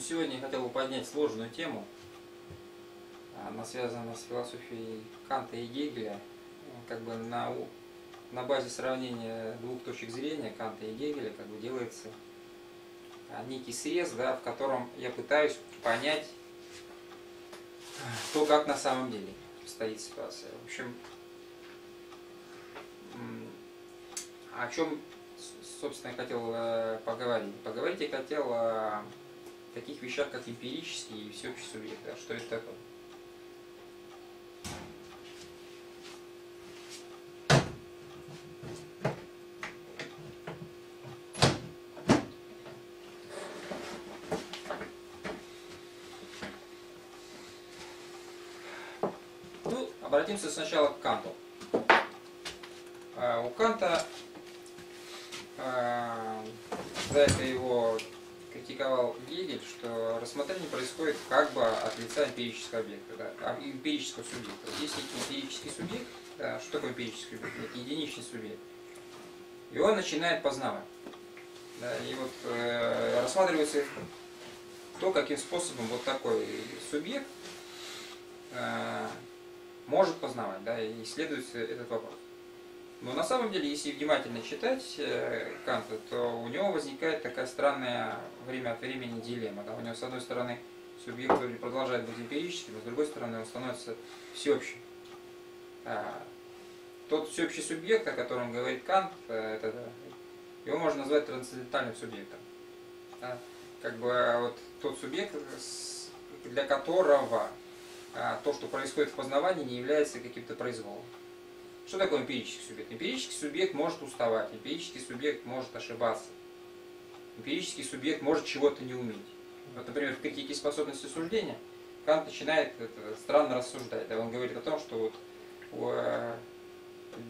Сегодня я хотел бы поднять сложную тему. Она связана с философией Канта и Гегеля. Как бы на, на базе сравнения двух точек зрения Канта и Гегеля как бы делается а, некий срез, да, в котором я пытаюсь понять то, как на самом деле стоит ситуация. В общем, о чем, собственно, я хотел э, поговорить. Поговорить я хотел о таких вещах, как эмпирический и всеобщий субъект. Да? Что это такое? Ну, обратимся сначала к Канту. А, у Канта а, за это его критиковал Гегель, что рассмотрение происходит как бы от лица эмпирического объекта, да, а, эмпирического субъекта. Есть некий эмпирический субъект, да, что такое эмпирический субъект? Это единичный субъект. И он начинает познавать. Да, и вот э, рассматривается то, каким способом вот такой субъект э, может познавать, да, и исследуется этот вопрос. Но на самом деле, если внимательно читать э, Канта, то у него возникает такая странная время от времени дилемма. Да? У него, с одной стороны, субъект продолжает быть эмпирическим, а с другой стороны, он становится всеобщим. А, тот всеобщий субъект, о котором говорит Кант, э, это, его можно назвать трансцендентальным субъектом. Как бы а вот тот субъект, для которого а, то, что происходит в познавании, не является каким-то произволом. Что такое эмпирический субъект? Эмпирический субъект может уставать, эмпирический субъект может ошибаться, эмпирический субъект может чего-то не уметь. Вот, например, в критике способности суждения Кант начинает это, странно рассуждать. Да, он говорит о том, что вот,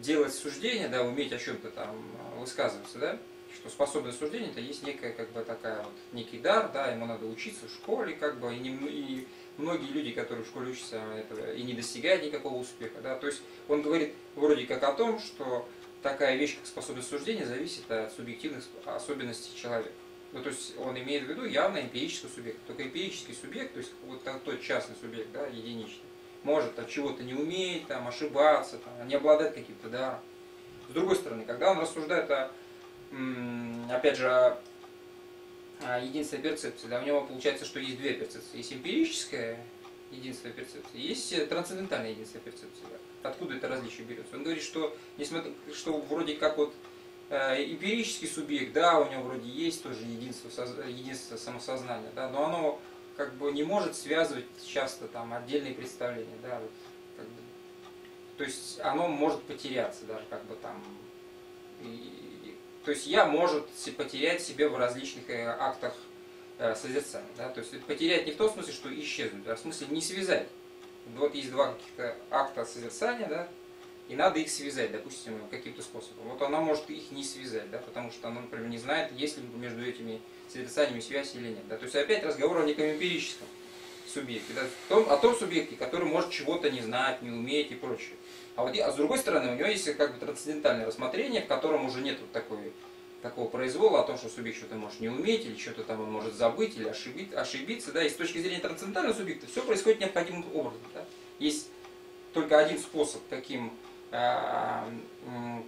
делать суждение, да, уметь о чем-то там высказываться, да, что способность суждения это есть некая как бы такая вот некий дар, да, ему надо учиться в школе, как бы, и, не, и многие люди, которые в школе учатся, этого и не достигают никакого успеха. Да? То есть он говорит вроде как о том, что такая вещь, как способность суждения, зависит от субъективных особенностей человека. Ну, то есть он имеет в виду явно эмпирический субъект. Только эмпирический субъект, то есть вот тот частный субъект, да, единичный, может от чего-то не уметь, там, ошибаться, там, не обладать каким-то даром. С другой стороны, когда он рассуждает о, опять же, единственная перцепция. Да, у него получается, что есть две перцепции. Есть эмпирическая единственная перцепция, есть трансцендентальная единственная перцепция. Да. Откуда это различие берется? Он говорит, что, несмотря, что вроде как вот э, эмпирический субъект, да, у него вроде есть тоже единство, единство самосознания, да, но оно как бы не может связывать часто там отдельные представления, да, вот, как бы, то есть оно может потеряться даже как бы там и, то есть я может потерять себе в различных э, актах э, созерцания. Да? То есть потерять не в том смысле, что исчезнуть, а в смысле не связать. Вот есть два каких-то акта созерцания, да, и надо их связать, допустим, каким-то способом. Вот она может их не связать, да, потому что она, например, не знает, есть ли между этими созерцаниями связь или нет. Да. То есть опять разговор о неком эмпирическом субъекте, да, о, том, о том субъекте, который может чего-то не знать, не уметь и прочее. А, вот, а с другой стороны, у него есть как бы трансцендентальное рассмотрение, в котором уже нет вот такой, такого произвола о том, что субъект что-то может не уметь, или что-то там он может забыть, или ошибить, ошибиться. Да? И с точки зрения трансцендентального субъекта все происходит необходимым образом. Да? Есть только один способ, каким э,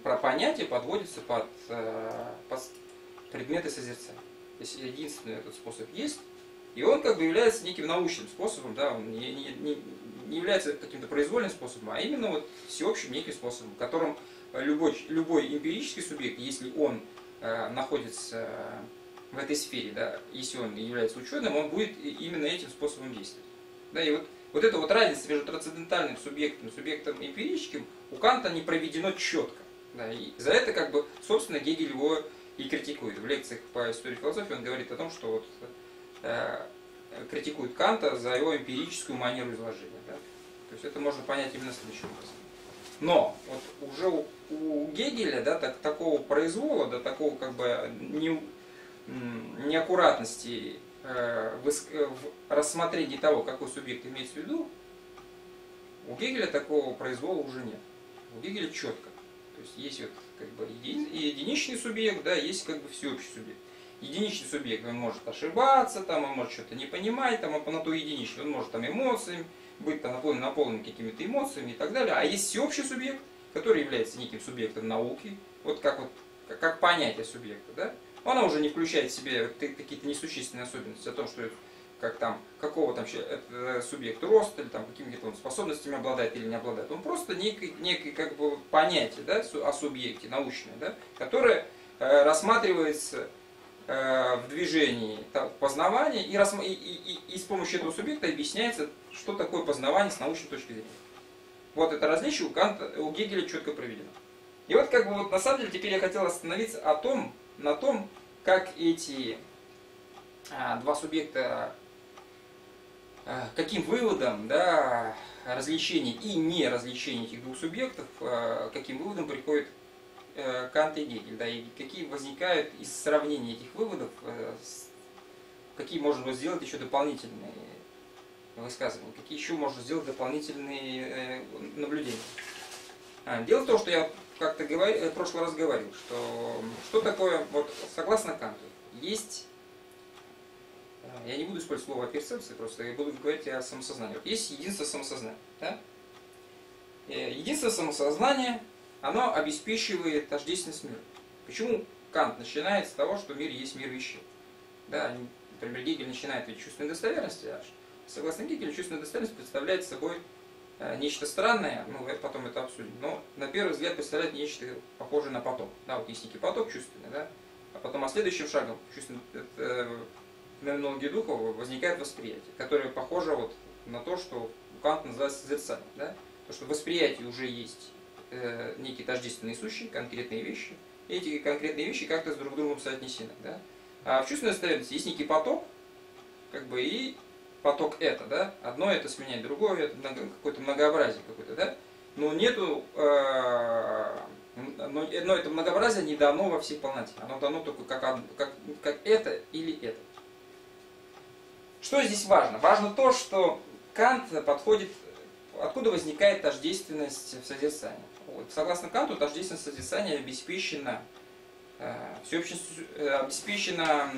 про понятие подводится под, э, под предметы созерцания. То есть единственный этот способ есть, и он как бы является неким научным способом, да, он не, не, не, является каким-то произвольным способом, а именно вот всеобщим неким способом, которым любой, любой эмпирический субъект, если он э, находится в этой сфере, да, если он является ученым, он будет именно этим способом действовать. Да, и вот, вот эта вот разница между трансцендентальным субъектом и субъектом эмпирическим у Канта не проведено четко. Да, и за это, как бы, собственно, Гегель его и критикует. В лекциях по истории философии он говорит о том, что вот критикует Канта за его эмпирическую манеру изложения. Да? То есть это можно понять именно следующим образом. Но вот уже у, у Гегеля да, так, такого произвола, да, такого как бы не, неаккуратности э, в, в рассмотрении того, какой субъект имеется в виду, у Гегеля такого произвола уже нет. У Гегеля четко. То есть есть вот как бы еди, единичный субъект, да, есть как бы всеобщий субъект. Единичный субъект, он может ошибаться, там, он может что-то не понимать, там, он на то единичный, он может там эмоциями, быть там наполнен, наполнен какими-то эмоциями и так далее. А есть всеобщий субъект, который является неким субъектом науки, вот как вот как, как понятие субъекта, да? Она уже не включает в себе какие-то несущественные особенности о том, что как там, какого там это субъект рост или там какими-то он способностями обладает или не обладает. Он просто некое, некое как бы понятие да, о субъекте научное, да, которое э, рассматривается э, в движении познавания и, и, и, и, с помощью этого субъекта объясняется, что такое познавание с научной точки зрения. Вот это различие у, Канта, у Гегеля четко проведено. И вот как бы вот на самом деле теперь я хотел остановиться о том, на том, как эти а, два субъекта Э, каким выводом да, развлечения и не развлечения этих двух субъектов, э, каким выводом приходит э, Кант и Гегель, да, и какие возникают из сравнения этих выводов, какие можно сделать еще дополнительные высказывания, какие еще можно сделать дополнительные наблюдения. А, дело в том, что я как-то в прошлый раз говорил, что что такое, вот согласно Канту, есть я не буду использовать слово перцепции, просто я буду говорить о самосознании. Вот есть единство самосознания. Да? Э, единство самосознания, оно обеспечивает тождественность мира. Почему Кант начинает с того, что в мире есть мир вещей? Да, например, Гегель начинает от чувственной достоверности, аж. Согласно Гегелю, чувственная достоверность представляет собой э, нечто странное, ну, потом это обсудим, но на первый взгляд представляет нечто похожее на поток. Да, вот есть некий поток чувственный, да, а потом а следующим шагом чувственный, это, феноменологии духа возникает восприятие, которое похоже вот на то, что у Канта называется созерцанием. Да? То, что восприятие уже есть э, некие тождественные сущие, конкретные вещи, эти конкретные вещи как-то с друг другом соотнесены. Да? А в чувственной состоянности есть некий поток, как бы и поток это, да, одно это сменяет другое, это какое-то многообразие какое-то, да, но нету, э, но, но это многообразие не дано во всей полноте, оно дано только как, как, как это или это. Что здесь важно? Важно то, что Кант подходит, откуда возникает тождественность в созерцании. Согласно Канту, тождественность созерцания обеспечена, э, э, обеспечена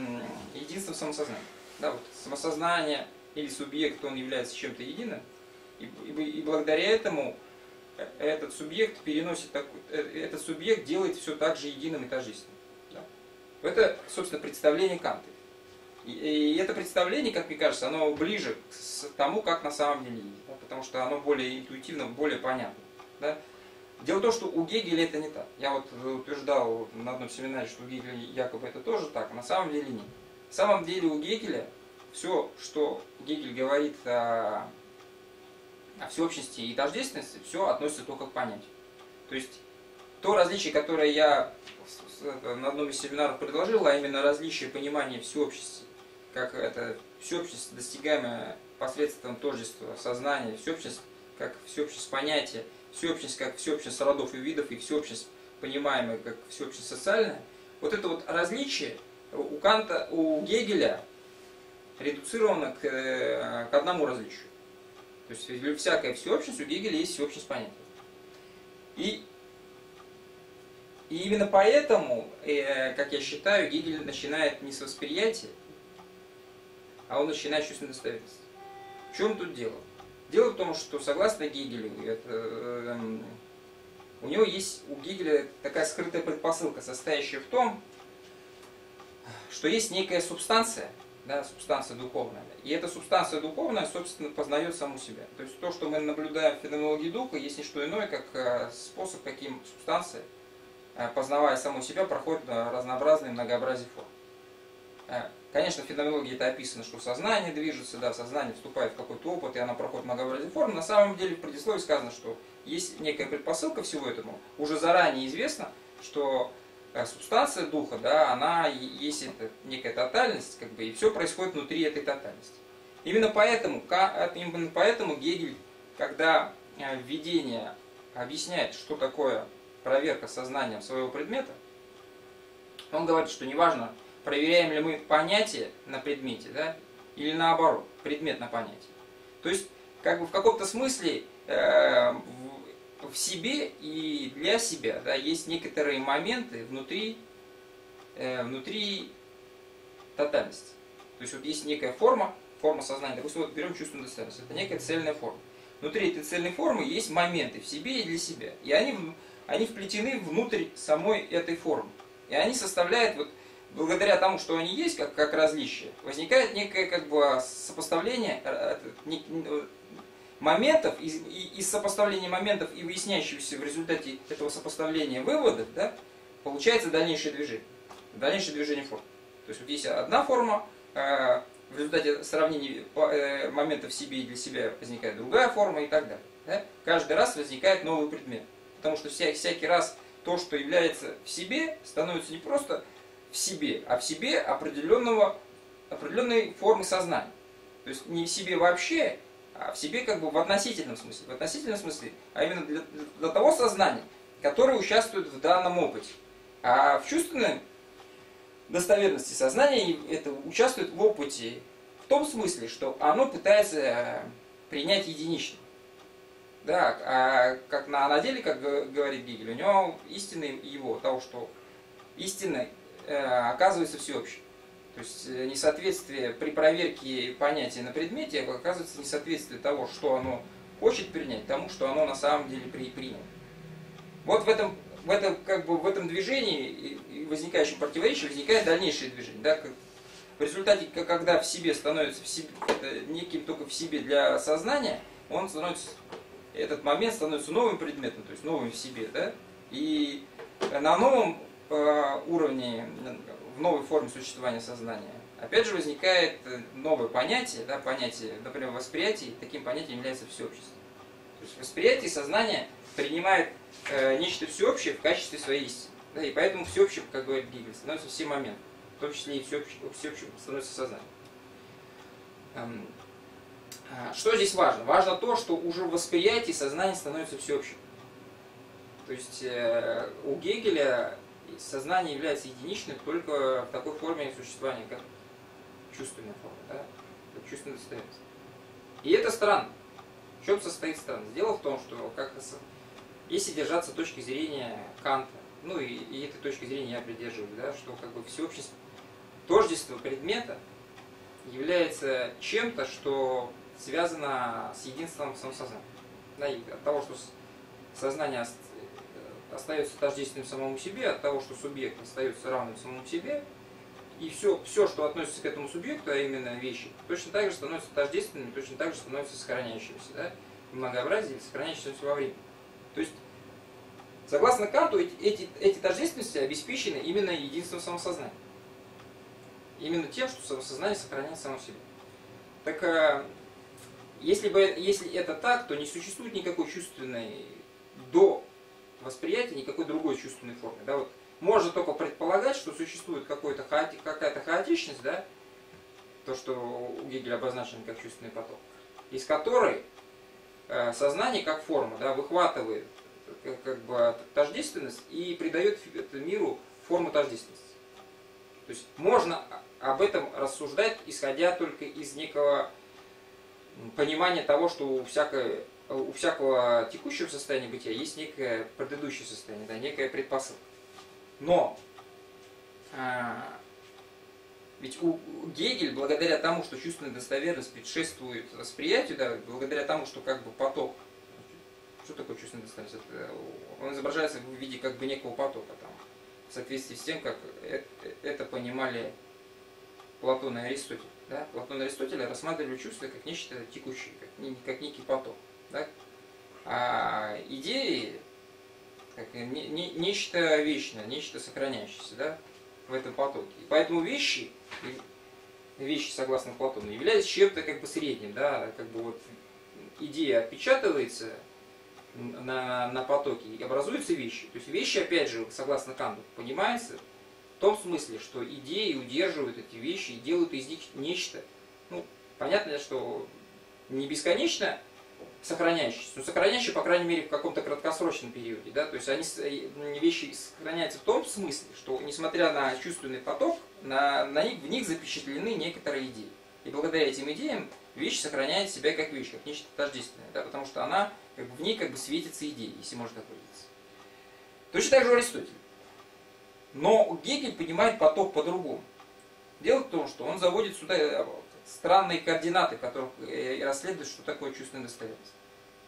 единством самосознания. Да, вот, самосознание или субъект, он является чем-то единым, и, и, и благодаря этому э, этот субъект переносит такой, э, этот субъект делает все так же единым и тождественным. Да. Это, собственно, представление Канта. И это представление, как мне кажется, оно ближе к тому, как на самом деле да, потому что оно более интуитивно, более понятно. Да. Дело в том, что у Гегеля это не так. Я вот утверждал на одном семинаре, что у Гегеля якобы это тоже так, а на самом деле нет. На самом деле у Гегеля все, что Гегель говорит о, о всеобщности и тождественности, все относится только к понятию. То есть то различие, которое я на одном из семинаров предложил, а именно различие понимания всеобщности как это всеобщность, достигаемая посредством тождества сознания, всеобщность как всеобщность понятия, всеобщность как всеобщность родов и видов и всеобщность, понимаемая как всеобщность социальная, вот это вот различие у Канта, у Гегеля редуцировано к, к одному различию. То есть всякая всеобщность, у Гегеля есть всеобщность понятия. И, и именно поэтому, э, как я считаю, Гегель начинает не с восприятия, а он начинает чувственную достоверность. В чем тут дело? Дело в том, что согласно Гегелю, это, э, у него есть у Гегеля такая скрытая предпосылка, состоящая в том, что есть некая субстанция, да, субстанция духовная. И эта субстанция духовная, собственно, познает саму себя. То есть то, что мы наблюдаем в феноменологии духа, есть не что иное, как э, способ, каким субстанция, э, познавая саму себя, проходит разнообразные многообразие форм. Конечно, в феноменологии это описано, что сознание движется, да, сознание вступает в какой-то опыт, и оно проходит многообразие форм. На самом деле в предисловии сказано, что есть некая предпосылка всего этому. Уже заранее известно, что э, субстанция духа, да, она есть это, некая тотальность, как бы, и все происходит внутри этой тотальности. Именно поэтому, э, именно поэтому Гегель, когда э, введение объясняет, что такое проверка сознанием своего предмета, он говорит, что неважно, проверяем ли мы понятие на предмете, да, или наоборот, предмет на понятие. То есть, как бы в каком-то смысле э, в, в себе и для себя да, есть некоторые моменты внутри, э, внутри тотальности. То есть вот есть некая форма, форма сознания, допустим, вот берем чувственную достоверность, это некая цельная форма. Внутри этой цельной формы есть моменты в себе и для себя. И они, они вплетены внутрь самой этой формы. И они составляют, вот, благодаря тому, что они есть, как, как различие, возникает некое как бы сопоставление э, не, моментов, из, из сопоставления моментов и выясняющегося в результате этого сопоставления выводов, да, получается дальнейшее движение. Дальнейшее движение форм. То есть вот есть одна форма, э, в результате сравнения э, моментов себе и для себя возникает другая форма и так далее. Да? Каждый раз возникает новый предмет. Потому что вся, всякий раз то, что является в себе, становится не просто в себе, а в себе определенного, определенной формы сознания. То есть не в себе вообще, а в себе как бы в относительном смысле. В относительном смысле, а именно для, для того сознания, которое участвует в данном опыте. А в чувственном достоверности сознания это участвует в опыте в том смысле, что оно пытается э, принять единичное. Да, а как на, на деле, как говорит Гегель, у него истина его, того, что истина э, оказывается всеобщей. То есть э, несоответствие при проверке понятия на предмете оказывается несоответствие того, что оно хочет принять, тому, что оно на самом деле при, приняло. Вот в этом в этом, как бы, в этом движении и возникающем противоречии возникает дальнейшее движение. Да? В результате, когда в себе становится в себе, это неким только в себе для сознания, он становится, этот момент становится новым предметом, то есть новым в себе. Да? И на новом э, уровне, в новой форме существования сознания, опять же возникает новое понятие, да, понятие, например, восприятие, таким понятием является всеобщество. То есть восприятие сознания принимает э, нечто всеобщее в качестве своей истины. Да, и поэтому всеобщим, как говорит Гигель, становится все моменты, в том числе и всеобщим, всеобщим становится сознание. Эм, а, что здесь важно? Важно то, что уже в восприятии сознание становится всеобщим. То есть э, у Гегеля сознание является единичным только в такой форме существования, как чувственная форма, да? как чувственная достоверность. И это странно. В чем состоит странность? Дело в том, что как если держаться точки зрения Канта, ну и, и этой точки зрения я придерживаюсь, да, что как бы всеобщество, тождество предмета является чем-то, что связано с единством самосознания. Да, и от того, что сознание остается тождественным самому себе, от того, что субъект остается равным самому себе, и все, все, что относится к этому субъекту, а именно вещи, точно так же становится тождественными, точно так же становится сохраняющимися. Да? Многообразие, сохраняющимся во времени. То есть, согласно Канту, эти, эти, тождественности обеспечены именно единством самосознания. Именно тем, что самосознание сохраняет само себе. Так, э, если, бы, если это так, то не существует никакой чувственной до восприятия, никакой другой чувственной формы. Да, вот можно только предполагать, что существует какая-то хаоти, какая хаотичность, да, то, что у Гегеля обозначено как чувственный поток, из которой Э, сознание как форма да, выхватывает как, как бы тождественность и придает миру форму тождественности. То есть можно об этом рассуждать, исходя только из некого понимания того, что у, всякой, у всякого текущего состояния бытия есть некое предыдущее состояние, да, некая предпосылка. Но а, ведь у Гегель, благодаря тому, что чувственная достоверность предшествует восприятию, да, благодаря тому, что как бы поток, что такое чувственная достоверность? Это, он изображается в виде как бы некого потока, там, в соответствии с тем, как это понимали Платон и Аристотель. Да? Платон и Аристотель рассматривали чувства как нечто текущее, как, как некий поток. Да? А идеи как не, не, нечто вечное, нечто сохраняющееся да, в этом потоке. Поэтому вещи вещи, согласно Платону, являются чем-то как бы средним, да, как бы вот идея отпечатывается на, на потоке и образуются вещи. То есть вещи, опять же, согласно Канту, понимается в том смысле, что идеи удерживают эти вещи и делают из них нечто. Ну, понятно, что не бесконечно сохраняющиеся, но сохраняющие, по крайней мере, в каком-то краткосрочном периоде. Да? То есть они, э, вещи сохраняются в том смысле, что несмотря на чувственный поток, на, на них, в них запечатлены некоторые идеи. И благодаря этим идеям вещь сохраняет себя как вещь, как нечто тождественное, да? потому что она, как бы, в ней как бы светится идеей, если можно так выразиться. Точно так же у Аристотеля. Но Гегель понимает поток по-другому. Дело в том, что он заводит сюда э, странные координаты, которые э, расследуют, что такое чувственная достоверность.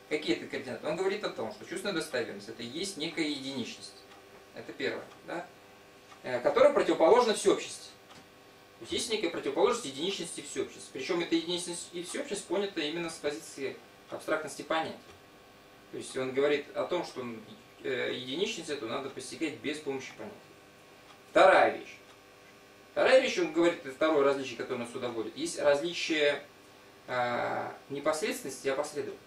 Какие это координаты? Он говорит о том, что чувственная достоверность это и есть некая единичность. Это первое. Да? Э, которая противоположна всеобщести. То есть есть некая противоположность единичности всеобщести. Причем эта единичность и всеобщность понята именно с позиции абстрактности понятия. То есть он говорит о том, что единичность эту надо постигать без помощи понятия. Вторая вещь. Вторая вещь, он говорит, это второе различие, которое нас сюда вводит. Есть различие э, непосредственности и опосредованности.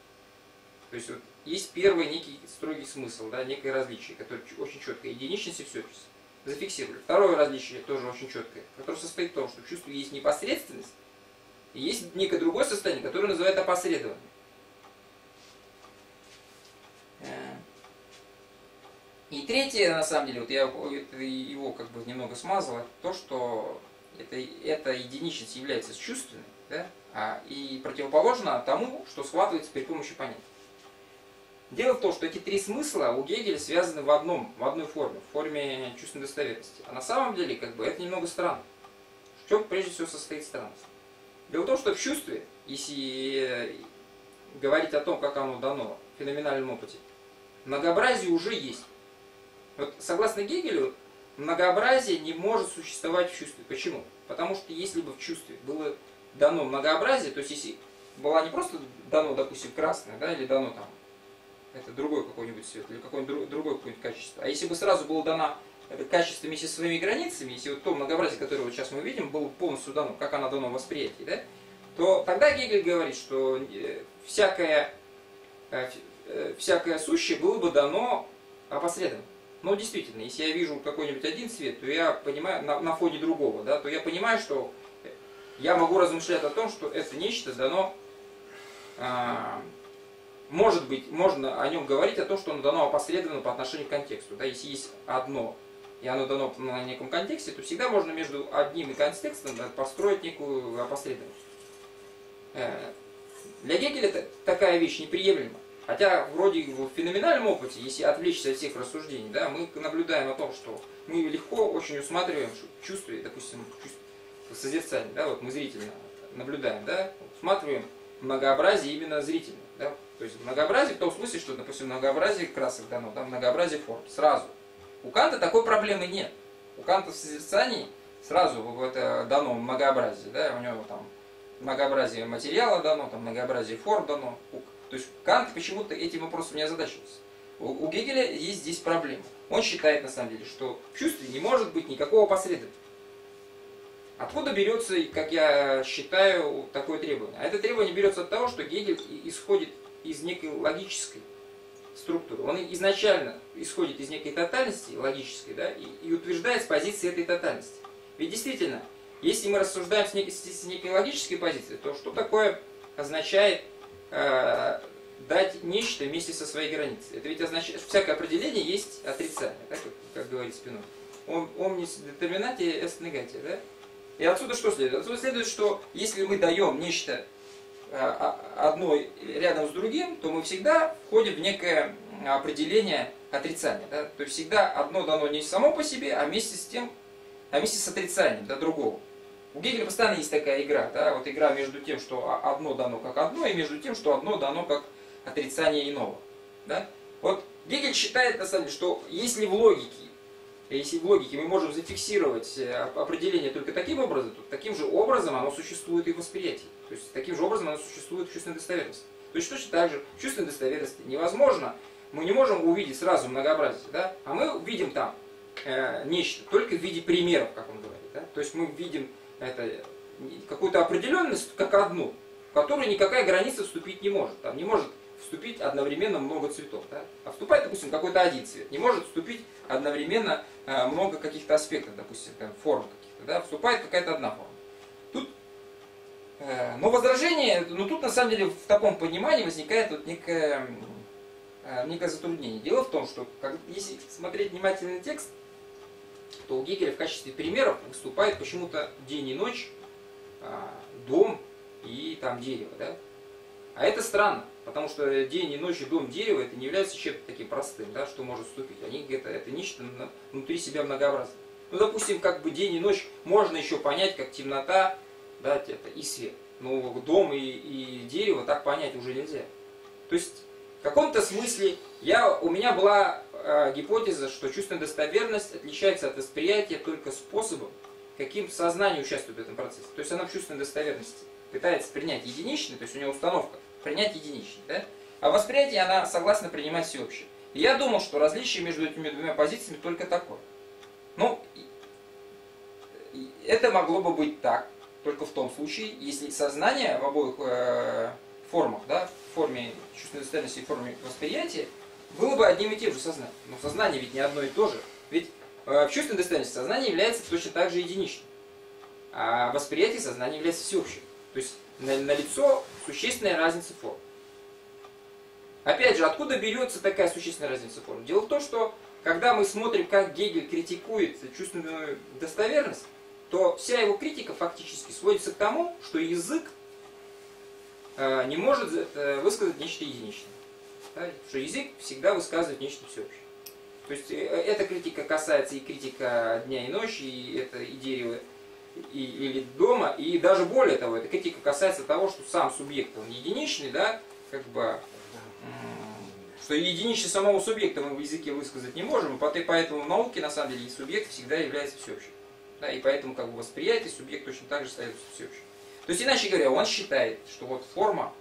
То есть вот, есть первый некий строгий смысл, да, некое различие, которое очень четкое. Единичность и все зафиксировали. Второе различие тоже очень четкое, которое состоит в том, что в чувстве есть непосредственность, и есть некое другое состояние, которое называют опосредование. Э, и третье, на самом деле, вот я его как бы немного смазал, то, что это, эта единичность является чувственной, да, а, и противоположно тому, что схватывается при помощи понятия. Дело в том, что эти три смысла у Гегеля связаны в одном, в одной форме, в форме чувственной достоверности. А на самом деле, как бы, это немного странно. В чем прежде всего состоит странность? Дело в том, что в чувстве, если говорить о том, как оно дано в феноменальном опыте, многообразие уже есть. Вот согласно Гегелю, многообразие не может существовать в чувстве. Почему? Потому что если бы в чувстве было дано многообразие, то есть если была не просто дано, допустим, красное, да, или дано там, это другой какой-нибудь цвет, или какое-нибудь другое какое-нибудь качество, а если бы сразу было дано это качество вместе со своими границами, если вот то многообразие, которое вот сейчас мы видим, было полностью дано, как оно дано в восприятии, да, то тогда Гегель говорит, что э, всякое, э, э, всякое сущее было бы дано опосредованно. Но действительно, если я вижу какой-нибудь один цвет, то я понимаю, на, на фоне другого, да, то я понимаю, что я могу размышлять о том, что это нечто дано, а, может быть, можно о нем говорить о том, что оно дано опосредованно по отношению к контексту. Да, если есть одно, и оно дано на неком контексте, то всегда можно между одним и контекстом да, построить некую опосредованность. Э, для Гегеля это такая вещь неприемлема. Хотя вроде в феноменальном опыте, если отвлечься от всех рассуждений, да, мы наблюдаем о том, что мы легко очень усматриваем чувства, допустим, в созерцании, да, вот мы зрительно наблюдаем, да, усматриваем многообразие именно зрительно. Да, то есть многообразие в том смысле, что, допустим, многообразие красок дано, да, многообразие форм, сразу. У Канта такой проблемы нет. У Канта в созерцании сразу это дано многообразие, да, у него там многообразие материала дано, там многообразие форм дано. То есть Кант почему-то этим вопросом не озадачивался. У, у Гегеля есть здесь проблема. Он считает, на самом деле, что в чувстве не может быть никакого посредника. Откуда берется, как я считаю, такое требование? А это требование берется от того, что Гегель исходит из некой логической структуры. Он изначально исходит из некой тотальности логической, да, и, и утверждает с позиции этой тотальности. Ведь действительно, если мы рассуждаем с некой, с некой логической позиции, то что такое означает э, дать нечто вместе со своей границей. Это ведь означает, что всякое определение есть отрицание, да, как, как говорит Спиноза. Omnis determinati est negati, да? И отсюда что следует? Отсюда следует, что если мы даем нечто э, одно рядом с другим, то мы всегда входим в некое определение отрицания. Да? То есть всегда одно дано не само по себе, а вместе с тем, а вместе с отрицанием да, другого. У Гегеля постоянно есть такая игра, да, вот игра между тем, что одно дано как одно, и между тем, что одно дано как отрицание иного. Да? Вот Гегель считает, на самом деле, что если в логике, если в логике мы можем зафиксировать э, определение только таким образом, то таким же образом оно существует и в восприятии. То есть таким же образом оно существует в чувственной достоверности. То есть точно так же в чувственной достоверности невозможно, мы не можем увидеть сразу многообразие, да? а мы видим там э, нечто только в виде примеров, как он говорит. Да? То есть мы видим это какую-то определенность как одну, в которую никакая граница вступить не может. Там не может вступить одновременно много цветов. Да? А вступает, допустим, какой-то один цвет. Не может вступить одновременно э, много каких-то аспектов, допустим, там, форм каких-то. Да? Вступает какая-то одна форма. Тут, э, но возражение, ну тут на самом деле в таком понимании возникает вот некое, э, некое затруднение. Дело в том, что как, если смотреть внимательно текст, то у Гегеля в качестве примеров выступает почему-то день и ночь, а, дом и там дерево. Да? А это странно, потому что день и ночь и дом, дерево это не является чем-то таким простым, да, что может вступить. Они это, это нечто внутри себя многообразное. Ну, допустим, как бы день и ночь можно еще понять, как темнота, да, это и свет. Но дом и, и дерево так понять уже нельзя. То есть, в каком-то смысле я, у меня была э, гипотеза, что чувственная достоверность отличается от восприятия только способом, каким сознание участвует в этом процессе. То есть она в чувственной достоверности пытается принять единичный, то есть у нее установка принять единичный, да? А восприятие она согласна принимать всеобщее. И я думал, что различие между этими двумя позициями только такое. Ну, это могло бы быть так, только в том случае, если сознание в обоих э, формах, да, в форме чувственной достоверности и форме восприятия, было бы одним и тем же сознанием. Но сознание ведь не одно и то же. Ведь э, в чувственной достоверности сознание является точно так же единичным. А восприятие сознания является всеобщим. То есть на, на лицо существенная разница форм. Опять же, откуда берется такая существенная разница форм? Дело в том, что когда мы смотрим, как Гегель критикует чувственную достоверность, то вся его критика фактически сводится к тому, что язык не может э, высказать нечто единичное. Да? Что язык всегда высказывает нечто всеобщее. То есть э, эта критика касается и критика дня и ночи, и это и дерева, и, или дома, и даже более того, эта критика касается того, что сам субъект, он единичный, да, как бы, что единичный самого субъекта мы в языке высказать не можем, и поэтому в науке, на самом деле, субъект всегда является всеобщим. Да, и поэтому как бы восприятие субъект точно так же остается всеобщим. То есть, иначе говоря, он считает, что вот форма,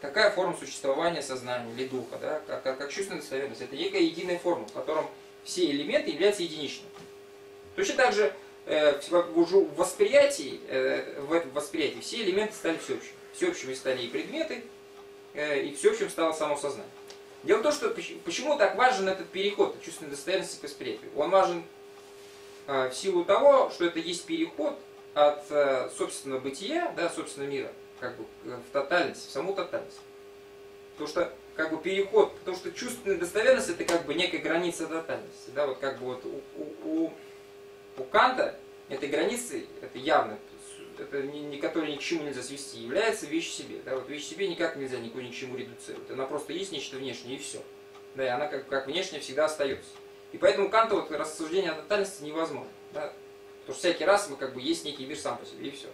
какая форма существования сознания или духа, да, как, как, как чувственная достоверность, это некая единая форма, в котором все элементы являются единичными. Точно так же э, уже в восприятии, э, в этом восприятии все элементы стали всеобщими. Всеобщими стали и предметы, э, и всеобщим стало само сознание. Дело в том, что почему так важен этот переход от чувственной достоверности к восприятию. Он важен э, в силу того, что это есть переход от э, собственного бытия, да, собственного мира, как бы в тотальность, в саму тотальность. Потому что как бы переход, потому что чувственная достоверность это как бы некая граница тотальности. Да, вот как бы вот у, у, у у Канта этой границей, это явно, это не, не, которое ни к чему нельзя свести, является вещь себе. Да? Вот вещь себе никак нельзя никого ни к чему редуцировать. Она просто есть нечто внешнее и все. Да, и она как, как внешне всегда остается. И поэтому Канта вот рассуждение о тотальности невозможно. Да? Потому что всякий раз мы как бы есть некий мир сам по себе, и все.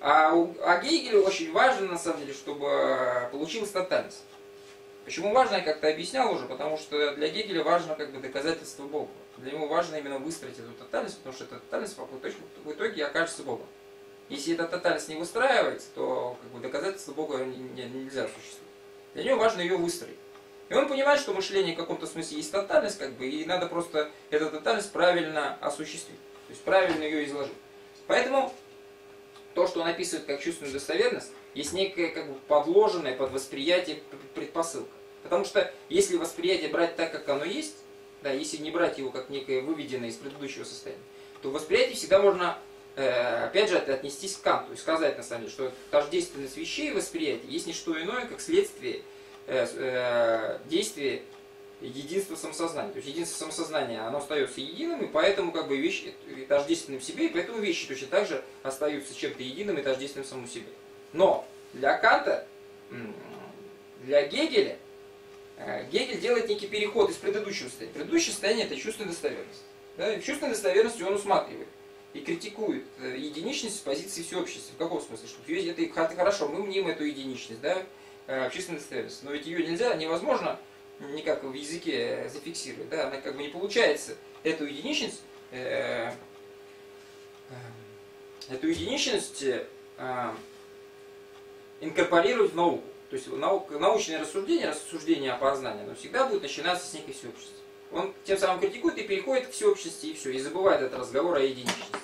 А, у, а Гейгелю очень важно, на самом деле, чтобы получилась тотальность. Почему важно, я как-то объяснял уже, потому что для Гегеля важно как бы доказательство Бога. Для него важно именно выстроить эту тотальность, потому что эта тотальность в итоге окажется Богом. Если эта тотальность не выстраивается, то как бы, доказательства Бога нельзя осуществить. Для него важно ее выстроить. И он понимает, что мышление в каком-то смысле есть тотальность, как бы, и надо просто эту тотальность правильно осуществить. Есть правильно ее изложить. Поэтому то, что он описывает как чувственную достоверность, есть некая как бы подложенная под восприятие предпосылка. Потому что если восприятие брать так, как оно есть, да, если не брать его как некое выведенное из предыдущего состояния, то восприятие всегда можно, э, опять же, отнестись к Канту и сказать, на самом деле, что тождественность вещей и восприятия есть не что иное, как следствие э, э, действия единства самосознания. То есть единство самосознания, оно остается единым, и поэтому как бы вещи тождественным себе, и поэтому вещи точно так же остаются чем-то единым и тождественным самому себе. Но для Канта, для Гегеля, э, Гегель делает некий переход из предыдущего состояния. Предыдущее состояние это чувственная достоверность. Да? И в чувственной он усматривает и критикует э, единичность с позиции всеобщества. В каком смысле? Что это хорошо, мы мним эту единичность, да, э, чувственной достоверности. Но ведь ее нельзя, невозможно никак в языке зафиксировать. Да? Она как бы не получается эту единичность, э, эту единичность э, инкорпорировать в науку. То есть наука, научное рассуждение, рассуждение о познании, оно всегда будет начинаться с некой всеобщности. Он тем самым критикует и переходит к всеобщности, и все, и забывает этот разговор о единичности.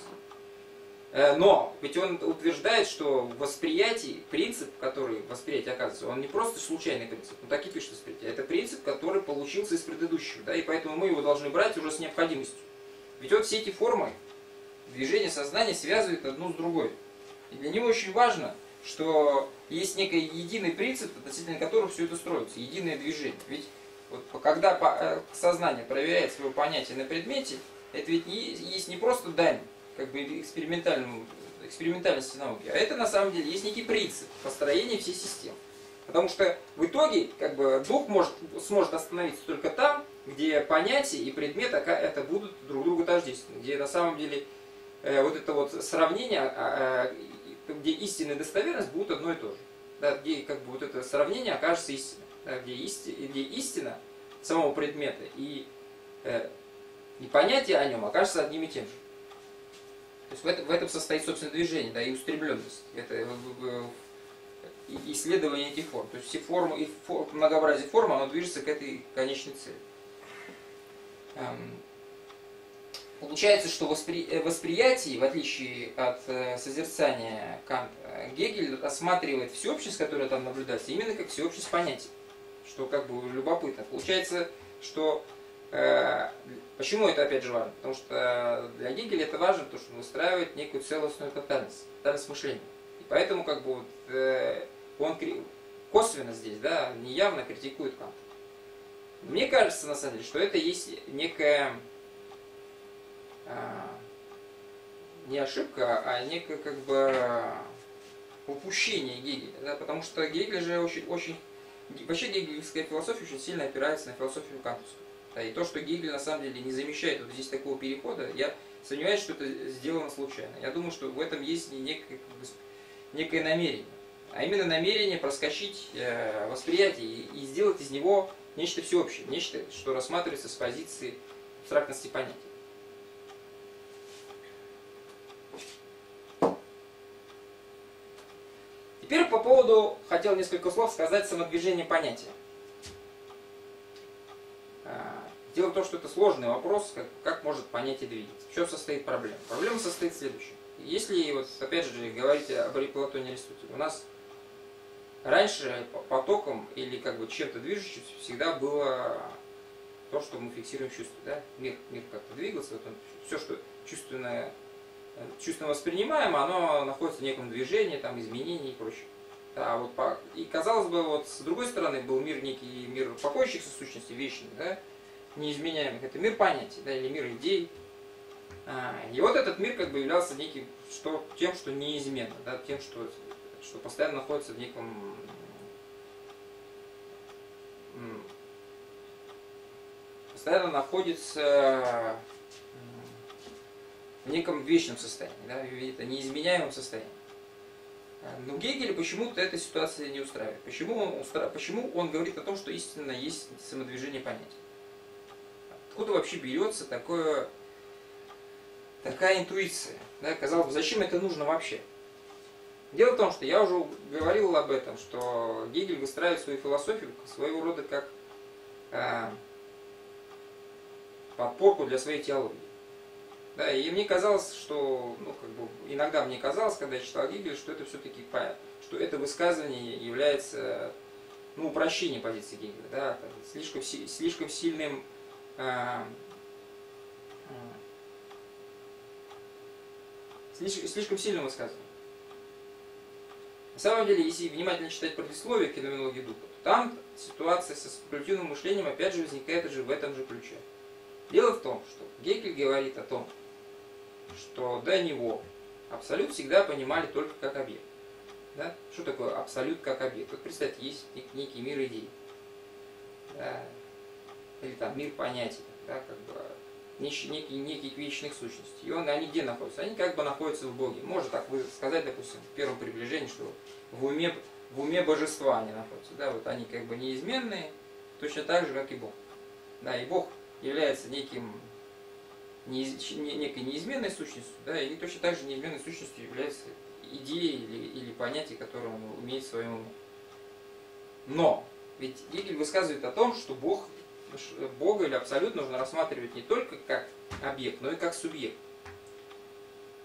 Э, но, ведь он утверждает, что в восприятии, принцип, который в восприятии оказывается, он не просто случайный принцип, он так и пишет восприятие, это принцип, который получился из предыдущего, да, и поэтому мы его должны брать уже с необходимостью. Ведь вот все эти формы движения сознания связывают одну с другой. И для него очень важно, что есть некий единый принцип, относительно которого все это строится, единое движение. Ведь вот, когда э, сознание проверяет свое понятие на предмете, это ведь есть не просто дань как бы экспериментальному, экспериментальности науки, а это на самом деле есть некий принцип построения всей системы. Потому что в итоге как бы, дух может, сможет остановиться только там, где понятие и предмет это будут друг другу тождественны, где на самом деле э, вот это вот сравнение, а, где истина и достоверность будут одно и то же. Да, где как бы вот это сравнение окажется истиной. Да, где, исти, где истина самого предмета и, э, и понятие о нем окажется одним и тем же. То есть в этом, в этом состоит, собственно, движение, да, и устремленность. Это исследование этих форм. То есть все формы, и фор, многообразие форм, оно движется к этой конечной цели. Эм, получается, что воспри... Э, восприятие, в отличие от э, созерцания Канта, Гегель рассматривает всеобщность, которая там наблюдается, именно как всеобщность понятий. Что как бы любопытно. Получается, что э, почему это опять же важно? Потому что для Гегеля это важно, потому что он выстраивает некую целостную тотальность, тотальность мышления. И поэтому как бы вот, э, он косвенно здесь, да, неявно критикует Канта. Мне кажется, на самом деле, что это есть некая а, не ошибка, а некое как бы упущение Гегеля, да, потому что Гегель же очень, очень вообще гегельская философия очень сильно опирается на философию кантовскую. Да, и то, что Гегель на самом деле не замечает вот здесь такого перехода, я сомневаюсь, что это сделано случайно. Я думаю, что в этом есть некое, некое намерение а именно намерение проскочить э, восприятие и, сделать из него нечто всеобщее, нечто, что рассматривается с позиции абстрактности понятия. Теперь по поводу, хотел несколько слов сказать, самодвижения понятия. А, том, что это сложный вопрос, как, как может понятие двигаться. В чем состоит проблема? Проблема состоит в следующем. Если, вот, опять же, говорить об Платоне Аристотеле, у нас Раньше потоком или как бы чем-то движущимся всегда было то, что мы фиксируем чувство. Да? Мир, мир как-то двигался, вот он, все, что чувственное, э, чувственно воспринимаемо, оно находится в неком движении, там, изменении и прочее. Да, вот по, и казалось бы, вот с другой стороны был мир некий мир покоящихся сущностей, вечный, да, неизменяемых. Это мир понятий, да, или мир идей. А, и вот этот мир как бы являлся неким, что, тем, что неизменно, да, тем, что что постоянно находится в неком постоянно находится в неком вечном состоянии, да, это неизменяемом состоянии. Но Гегель почему-то эта ситуация не устраивает. Почему он, устра... почему он говорит о том, что истинно есть самодвижение понятия? Откуда вообще берется такое, такая интуиция? Да, казалось бы, зачем это нужно вообще? Дело в том, что я уже говорил об этом, что Гегель выстраивает свою философию своего рода как э, подпорку для своей теологии. Да, и мне казалось, что, ну, как бы, иногда мне казалось, когда я читал Гегеля, что это все-таки, что это высказывание является, ну, упрощением позиции Гегеля, да, слишком, слишком сильным слишком, слишком сильным высказыванием. На самом деле, если внимательно читать предисловие к феноменологии духа, то там ситуация со спекулятивным мышлением опять же возникает уже в этом же ключе. Дело в том, что Гекель говорит о том, что до него абсолют всегда понимали только как объект. Да? Что такое абсолют как объект? Вот представьте, есть некий мир идей. Да? Или там мир понятий. Да? Как бы некий, неких вечных сущностей. И он, они где находятся? Они как бы находятся в Боге. Можно так сказать, допустим, в первом приближении, что в уме, в уме божества они находятся. Да, вот они как бы неизменные, точно так же, как и Бог. Да, и Бог является неким неиз, некой неизменной сущностью, да, и точно так же неизменной сущностью является идея или, или понятие, которое он имеет в своем уме. Но, ведь Гегель высказывает о том, что Бог Бога или Абсолют нужно рассматривать не только как объект, но и как субъект.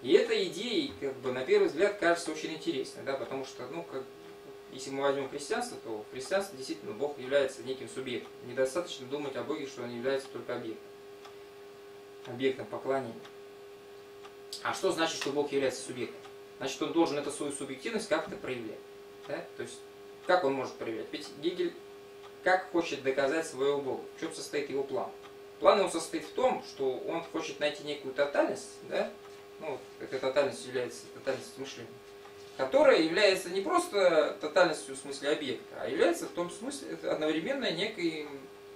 И эта идея, как бы, на первый взгляд, кажется очень интересной, да, потому что, ну, как, если мы возьмем христианство, то в действительно Бог является неким субъектом. Недостаточно думать о Боге, что Он является только объектом. Объектом поклонения. А что значит, что Бог является субъектом? Значит, Он должен эту свою субъективность как-то проявлять. Да? То есть, как Он может проявлять? Ведь Гегель как хочет доказать своего Бога, в чем состоит его план. План его состоит в том, что он хочет найти некую тотальность, да, ну, эта тотальность является тотальностью мышления, которая является не просто тотальностью в смысле объекта, а является в том смысле одновременно некой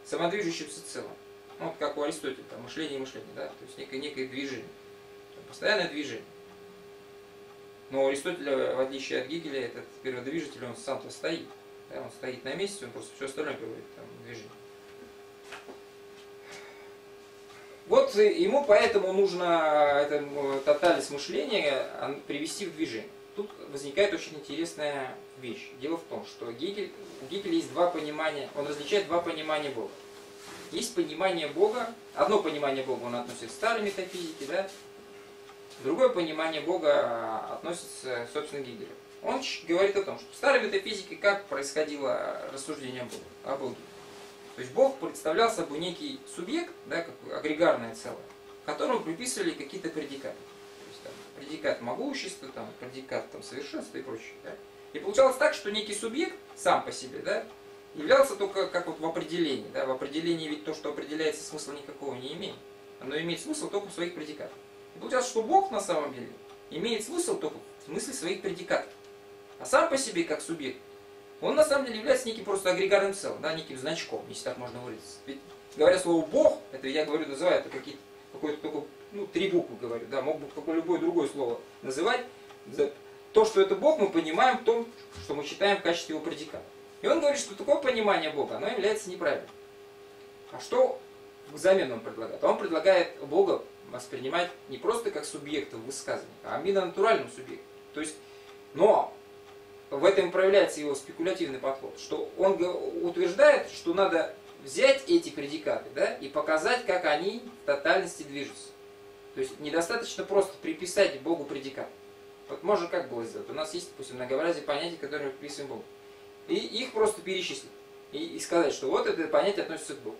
самодвижущимся целым. Ну, вот как у Аристотеля, там, мышление и мышление, да, то есть некое, некое движение, постоянное движение. Но у Аристотеля, в отличие от Гегеля, этот перводвижитель, он сам-то стоит. Да, он стоит на месте, он просто все остальное приводит там, движение. Вот ему поэтому нужно это тотальность мышления привести в движение. Тут возникает очень интересная вещь. Дело в том, что Гегель, у Гегеля есть два понимания, он различает два понимания Бога. Есть понимание Бога, одно понимание Бога он относит к старой метафизике, да, другое понимание Бога относится, собственно, к Гегелю. Он говорит о том, что в старой метафизике как происходило рассуждение о Боге. То есть Бог представлял собой некий субъект, да, как агрегарное целое, которому приписывали какие-то предикаты. То есть, там, предикат могущества, там, предикат там, совершенства и прочее. Да? И получалось так, что некий субъект сам по себе да, являлся только как вот в определении. Да? В определении ведь то, что определяется, смысла никакого не имеет. Оно имеет смысл только в своих предикатах. И получалось, что Бог на самом деле имеет смысл только в смысле своих предикатов. А сам по себе, как субъект, он на самом деле является неким просто агрегатным целым, да, неким значком, если так можно выразиться. Ведь говоря слово Бог, это я говорю, называю это какие-то какое-то только, ну, три буквы говорю, да, мог бы какое любое другое слово называть. То, что это Бог, мы понимаем в том, что мы считаем в качестве его предиката. И он говорит, что такое понимание Бога, оно является неправильным. А что взамен он предлагает? Он предлагает Бога воспринимать не просто как субъекта в высказывании, а именно натуральным субъектом. То есть, но в этом проявляется его спекулятивный подход, что он утверждает, что надо взять эти предикаты да, и показать, как они в тотальности движутся. То есть недостаточно просто приписать Богу предикат. Вот можно как было сделать? У нас есть, допустим, многообразие понятий, которые мы приписываем Богу. И их просто перечислить. И, и сказать, что вот это понятие относится к Богу.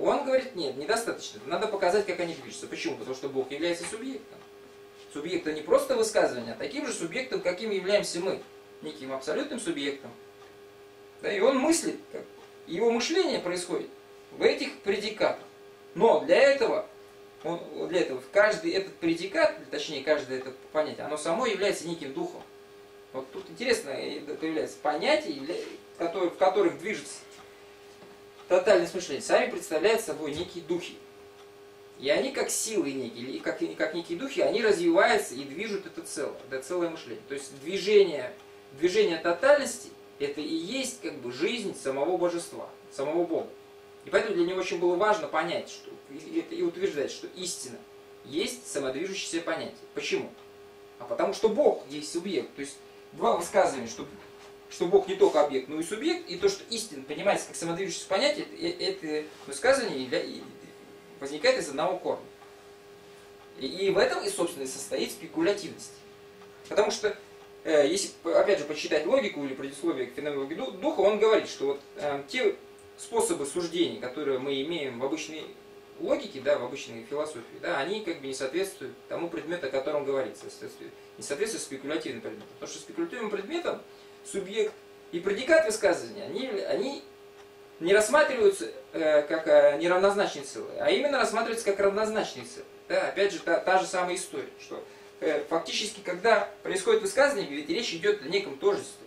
Он говорит, нет, недостаточно. Надо показать, как они движутся. Почему? Потому что Бог является субъектом. Субъектом не просто высказывания, а таким же субъектом, каким являемся мы неким абсолютным субъектом. Да, и он мыслит, как, его мышление происходит в этих предикатах. Но для этого, он, для этого каждый этот предикат, точнее каждое это понятие, оно само является неким духом. Вот тут интересно появляется понятие, в которых движется тотальное мышление, сами представляют собой некие духи. И они как силы некие, или как, как некие духи, они развиваются и движут это целое, это целое мышление. То есть движение движение тотальности – это и есть как бы жизнь самого божества, самого Бога. И поэтому для него очень было важно понять что, и утверждать, что истина есть самодвижущееся понятие. Почему? А потому что Бог есть субъект. То есть два высказывания, что, что Бог не только объект, но и субъект, и то, что истина понимается как самодвижущееся понятие, это высказывание возникает из одного корня. И, и в этом и, собственно, и состоит спекулятивность. Потому что Э, если, опять же, почитать логику или предисловие к феноменологии духа, он говорит, что вот э, те способы суждений, которые мы имеем в обычной логике, да, в обычной философии, да, они как бы не соответствуют тому предмету, о котором говорится, не соответствуют спекулятивным предметам. Потому что спекулятивным предметом субъект и предикат высказывания, они, они не рассматриваются э, как э, неравнозначные целые, а именно рассматриваются как равнозначные целые. Да, опять же, та, та же самая история, что Э, фактически, когда происходит высказывание, ведь речь идет о неком тождестве.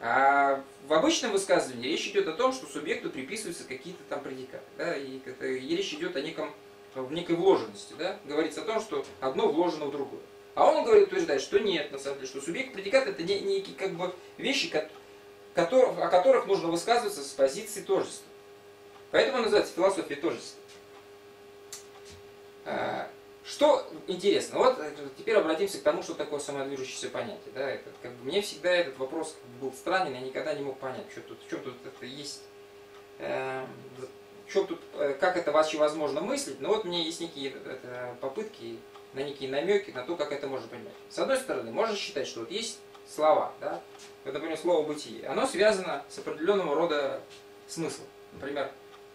А в обычном высказывании речь идет о том, что субъекту приписываются какие-то там предикаты. Да, и, это, и речь идет о неком, в некой вложенности. Да? Говорится о том, что одно вложено в другое. А он говорит, утверждает, что нет, на самом деле, что субъект предикат это не, некие как бы вещи, которых, о которых нужно высказываться с позиции тождества. Поэтому называется философия тождества. Что интересно, вот э, теперь обратимся к тому, что такое самодвижущееся понятие. Да, это, как бы, мне всегда этот вопрос был странен, я никогда не мог понять, что тут, чем тут это есть, э, чем тут, э, как это вообще возможно мыслить, но вот меня есть некие это, попытки на некие намеки на то, как это можно понимать. С одной стороны, можно считать, что вот есть слова, да, вот, например, слово «бытие», оно связано с определенного рода смыслом. Например,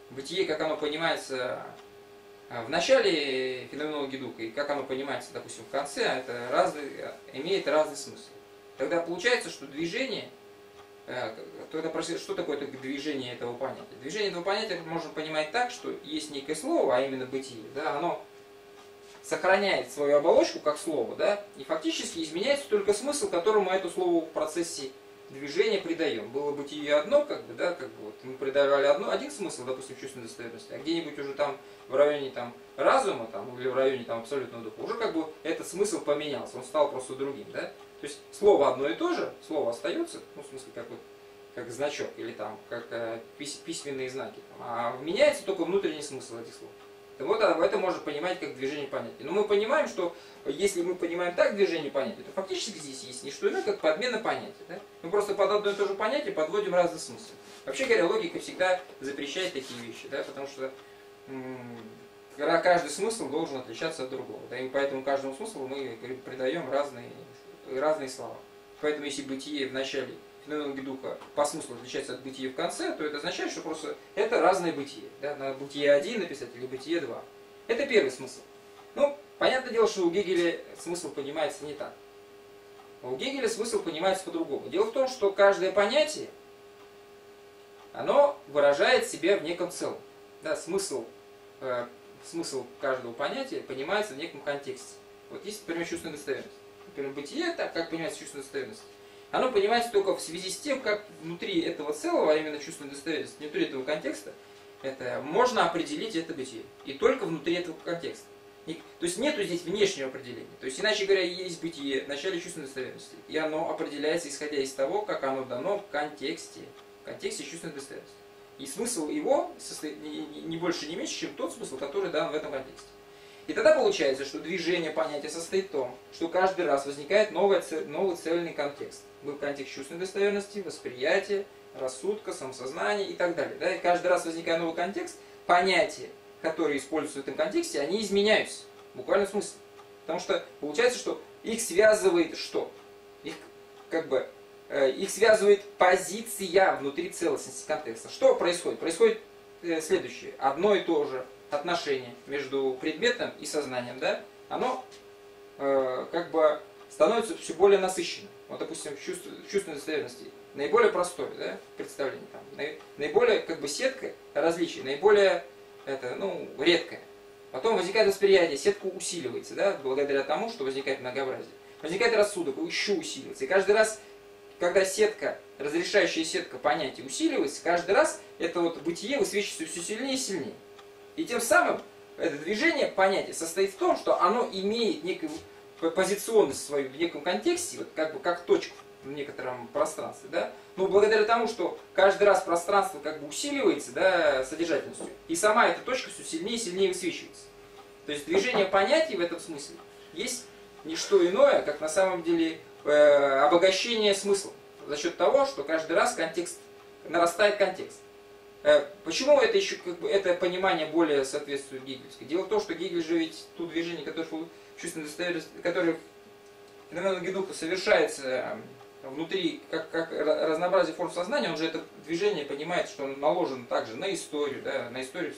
бытие, как оно понимается в начале феноменологии духа, и как оно понимается, допустим, в конце, это разный, имеет разный смысл. Тогда получается, что движение, э, тогда что такое движение этого понятия? Движение этого понятия можно понимать так, что есть некое слово, а именно бытие, да, оно сохраняет свою оболочку как слово, да, и фактически изменяется только смысл, которому это слово в процессе движение придаем. Было бытие одно, как бы, да, как бы вот мы придавали одно, один смысл, допустим, чувственной достоверности, а где-нибудь уже там в районе там разума там, или в районе там абсолютного духа, уже как бы этот смысл поменялся, он стал просто другим, да. То есть слово одно и то же, слово остается, ну, в смысле, как вот как значок или там как э, письменные знаки, там, а меняется только внутренний смысл этих слов. Вот это можно понимать как движение понятий. Но мы понимаем, что если мы понимаем так движение понятий, то фактически здесь есть не что иное, как подмена понятий. Да? Мы просто под одно и то же понятие подводим разный смысл. Вообще говоря, логика всегда запрещает такие вещи, да? потому что каждый смысл должен отличаться от другого. Да? И поэтому каждому смыслу мы придаем разные, разные слова. Поэтому если бытие в начале феноменологии духа по смыслу отличается от бытия в конце, то это означает, что просто это разное бытие. Да? Надо бытие один написать или бытие два. Это первый смысл. Ну, понятное дело, что у Гегеля смысл понимается не так. У Гегеля смысл понимается по-другому. Дело в том, что каждое понятие, оно выражает себя в неком целом. Да, смысл, э, смысл каждого понятия понимается в неком контексте. Вот есть, например, чувственная достоверность. Например, бытие, так как понимается чувственная достоверность оно понимается только в связи с тем, как внутри этого целого, а именно чувственной достоверности, внутри этого контекста, это можно определить это бытие. И только внутри этого контекста. И, то есть нету здесь внешнего определения. То есть, иначе говоря, есть бытие в начале чувственной достоверности. И оно определяется, исходя из того, как оно дано в контексте. В контексте чувственной достоверности. И смысл его состоит не, больше, не меньше, чем тот смысл, который дан в этом контексте. И тогда получается, что движение понятия состоит в том, что каждый раз возникает новый, новый цельный контекст. Был контекст чувственной достоверности, восприятия, рассудка, самосознания и так далее. Да? И каждый раз возникая новый контекст, понятия, которые используются в этом контексте, они изменяются. В буквальном смысле. Потому что получается, что их связывает что? Их как бы э, их связывает позиция внутри целостности контекста. Что происходит? Происходит э, следующее. Одно и то же отношение между предметом и сознанием, да, оно э, как бы становится все более насыщенным. Вот, допустим, в, чувств, в чувственной достоверности наиболее простое да, представление, там, наиболее как бы сетка различий, наиболее это, ну, редкое. Потом возникает восприятие, сетка усиливается, да, благодаря тому, что возникает многообразие. Возникает рассудок, еще усиливается. И каждый раз, когда сетка, разрешающая сетка понятий усиливается, каждый раз это вот бытие высвечивается все сильнее и сильнее. И тем самым это движение понятия состоит в том, что оно имеет некую позиционность свою в неком контексте, вот как бы как точку в некотором пространстве, да, но благодаря тому, что каждый раз пространство как бы усиливается, да, содержательностью, и сама эта точка все сильнее и сильнее высвечивается. То есть движение понятий в этом смысле есть не что иное, как на самом деле э, обогащение смысла за счет того, что каждый раз контекст нарастает контекст. Э, почему это еще как бы, это понимание более соответствует гегельской? Дело в том, что Гегель же ведь то движение, которое чувственно достоверность, которое в феноменологии духа совершается внутри, как, как разнообразие форм сознания, он же это движение понимает, что он наложен также на историю, да, на историю,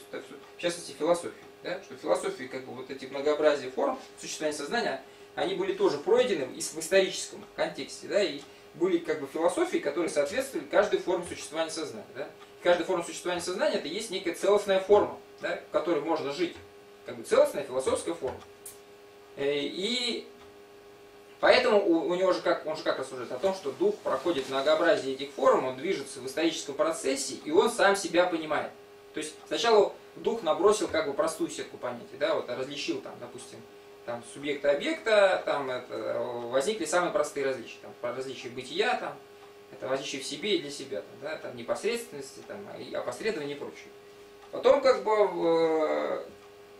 в частности, философию. Да, что философии как бы вот эти многообразие форм существования сознания, они были тоже пройдены в историческом контексте, да, и были как бы философии, которые соответствовали каждой форме существования сознания. Да каждая форма существования сознания это есть некая целостная форма, да, в которой можно жить. Как бы целостная философская форма. Э, и поэтому у, у него же как, он же как рассуждает о том, что дух проходит многообразие этих форм, он движется в историческом процессе, и он сам себя понимает. То есть сначала дух набросил как бы простую сетку понятий, да, вот различил там, допустим, там субъекта объекта, там это, возникли самые простые различия, там различия бытия, там, это различие в себе и для себя, там, да, там непосредственности, там, опосредование и прочее. Потом как бы в,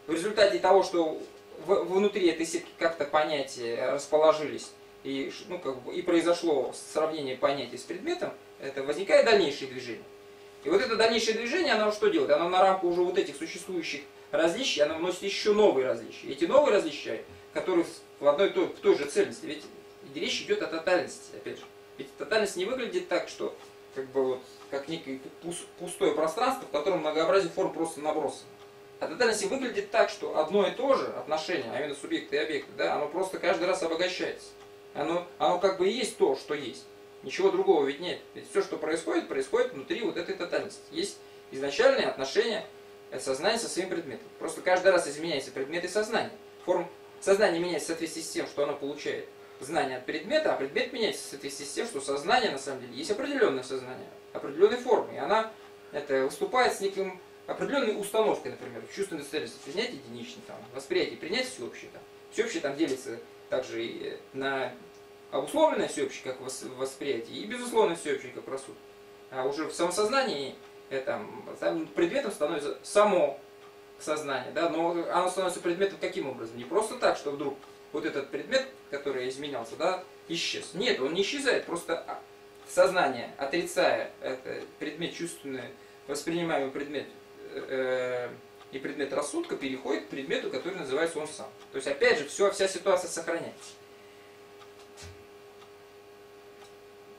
в результате того, что внутри этой сетки как-то понятия расположились, и, ну, как бы, и произошло сравнение понятий с предметом, это возникает дальнейшее движение. И вот это дальнейшее движение, оно что делает? Оно на рамку уже вот этих существующих различий, оно вносит еще новые различия. Эти новые различия, которые в одной той, в той же цельности, ведь речь идет о тотальности, опять же. Ведь тотальность не выглядит так, что как бы вот как некое пустое пространство, в котором многообразие форм просто набросано. А тотальность выглядит так, что одно и то же отношение, а именно субъекта и объекта, да, оно просто каждый раз обогащается. Оно, оно как бы и есть то, что есть. Ничего другого ведь нет. Ведь все, что происходит, происходит внутри вот этой тотальности. Есть изначальные отношения сознания со своим предметом. Просто каждый раз изменяется предмет и сознание. Форм сознания меняется в соответствии с тем, что оно получает знание от предмета, а предмет меняется в соответствии с тем, что сознание, на самом деле, есть определенное сознание, определенной формы, и она это выступает с неким определенной установкой, например, чувственной цельности принять единичный, там, восприятие, принять всеобщее. Там. Всеобщее там делится также и на обусловленное всеобщее, как восприятие, и безусловно всеобщее, как рассудок. А уже в самосознании это, там предметом становится само сознание, да, но оно становится предметом каким образом? Не просто так, что вдруг вот этот предмет, который изменялся, да, исчез. Нет, он не исчезает, просто сознание, отрицая это предмет чувственный, воспринимаемый предмет э, и предмет рассудка, переходит к предмету, который называется он сам. То есть, опять же, все, вся ситуация сохраняется.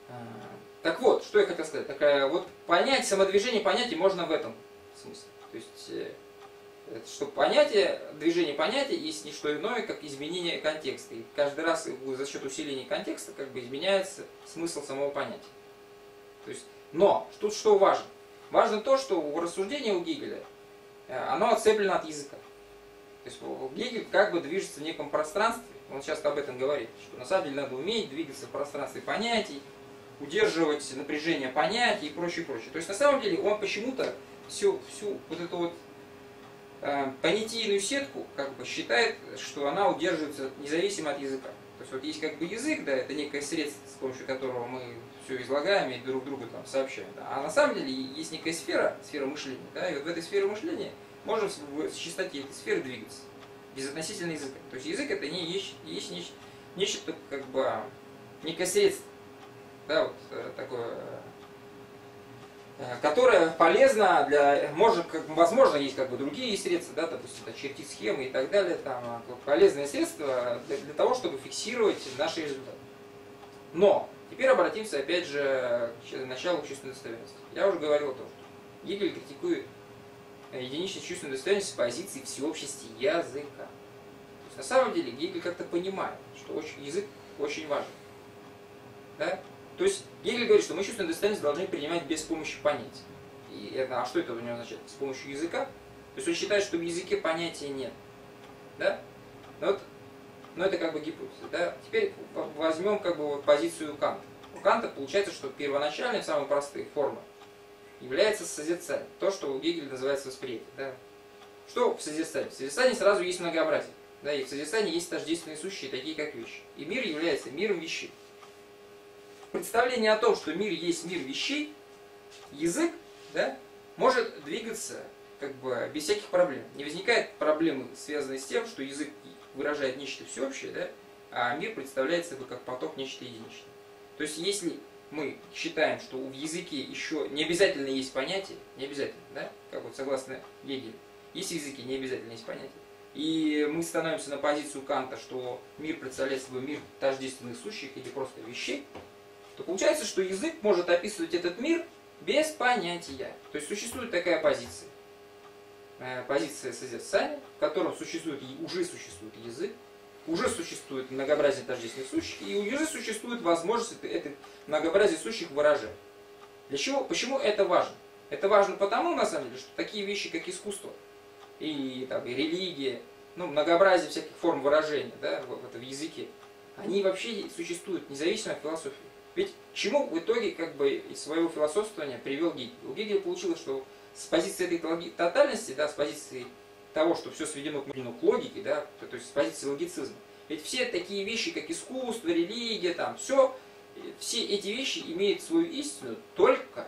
А, так вот, что я хотел сказать. Такая, вот понять, самодвижение понятий можно в этом смысле. То есть, э, что понятие, движение понятия есть не что иное, как изменение контекста. И каждый раз за счет усиления контекста как бы изменяется смысл самого понятия. То есть, но тут что важно? Важно то, что у рассуждения у Гегеля э, оно отцеплено от языка. То есть Гегель как бы движется в неком пространстве, он часто об этом говорит, что на самом деле надо уметь двигаться в пространстве понятий, удерживать напряжение понятий и прочее, прочее. То есть на самом деле он почему-то всю, всю вот эту вот понятийную сетку как бы считает, что она удерживается независимо от языка. То есть вот есть как бы язык, да, это некое средство, с помощью которого мы все излагаем и друг другу там сообщаем. Да. А на самом деле есть некая сфера, сфера мышления, да, и вот в этой сфере мышления можно в чистоте этой сферы двигаться, безотносительно языка. То есть язык это не есть, есть нечто, нечто как бы некое средство, да, вот э, такое Э, которая полезна для, может, возможно, есть как бы другие средства, да, допустим, это чертить схемы и так далее, там, а, полезные средства для, для того, чтобы фиксировать наши результаты. Но, теперь обратимся опять же к началу чувственной достоверности. Я уже говорил о том, что Гегель критикует единичность чувственной достоверности с позиции всеобщести языка. То есть, на самом деле Гегель как-то понимает, что очень, язык очень важен. Да? То есть Гегель говорит, что мы чувственную достоверность должны принимать без помощи понятий. И это, а что это у него означает? С помощью языка? То есть он считает, что в языке понятия нет. Да? Ну вот, но это как бы гипотеза. Да? Теперь возьмем как бы вот позицию Канта. У Канта получается, что первоначальные, самые простые формы является созерцание. То, что у Гегеля называется восприятие. Да? Что в созерцании? В созерцании сразу есть многообразие. Да, и в созерцании есть тождественные сущие, такие как вещи. И мир является миром вещей представление о том, что мир есть мир вещей, язык да, может двигаться как бы без всяких проблем. Не возникает проблемы, связанные с тем, что язык выражает нечто всеобщее, да, а мир представляет собой как поток нечто единичное. То есть если мы считаем, что в языке еще не обязательно есть понятие, не обязательно, да, как вот согласно Гегелю, есть в языке не обязательно есть понятие, и мы становимся на позицию Канта, что мир представляет собой мир тождественных сущих или просто вещей, то получается, что язык может описывать этот мир без понятия. То есть существует такая позиция. Э, позиция созерцания, в котором существует, уже существует язык, уже существует многообразие тождественных сущих, и уже существует возможность это, многообразие сущих выражать. Для чего? Почему это важно? Это важно потому, на самом деле, что такие вещи, как искусство и, там, и религия, ну, многообразие всяких форм выражения да, в, в, в языке, они вообще существуют независимо от философии. Ведь чему в итоге как бы из своего философствования привел Гегель? У Гегеля получилось, что с позиции этой тотальности, да, с позиции того, что все сведено к логике, да, то, то есть с позиции логицизма. Ведь все такие вещи, как искусство, религия, там, все, все эти вещи имеют свою истину только